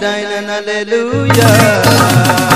hallelujah. Dina dina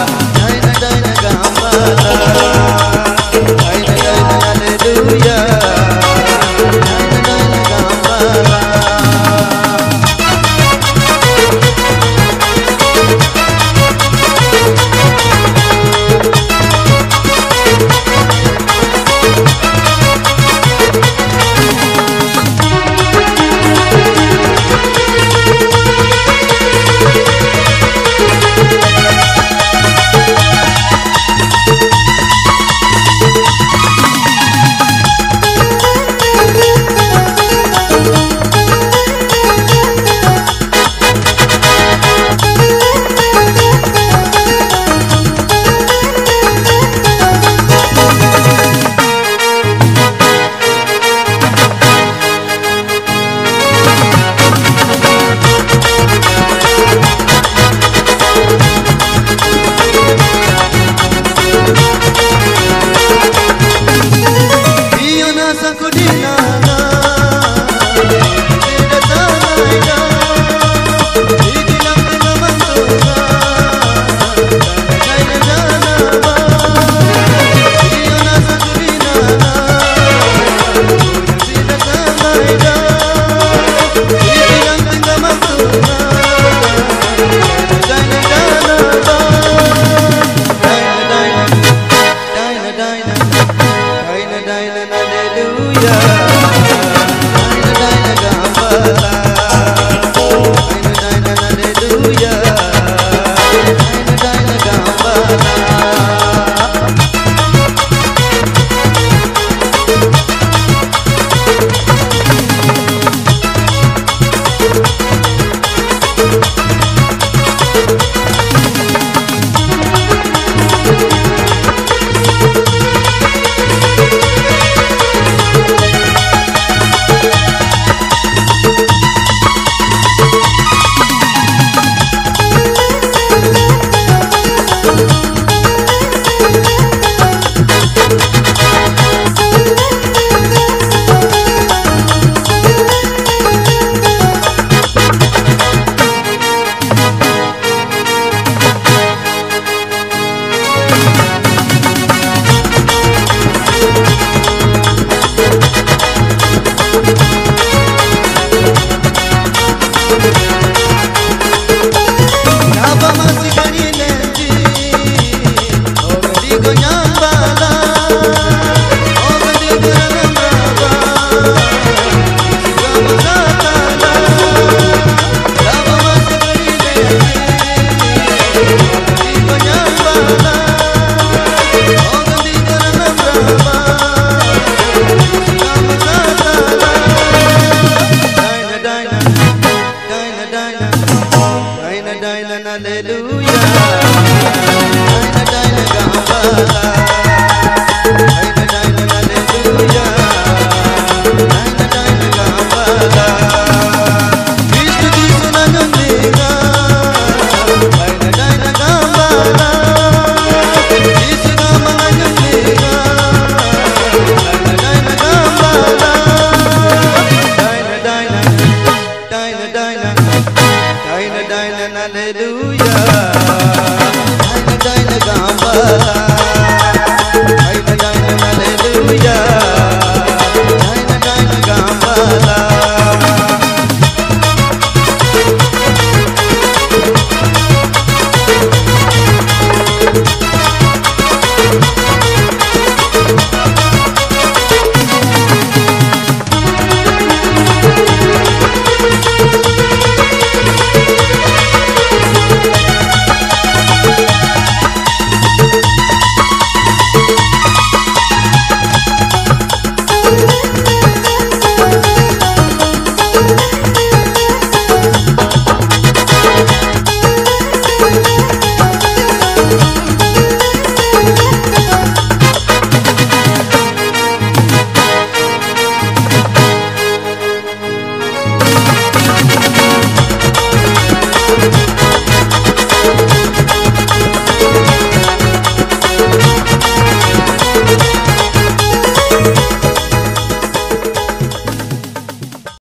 gamba.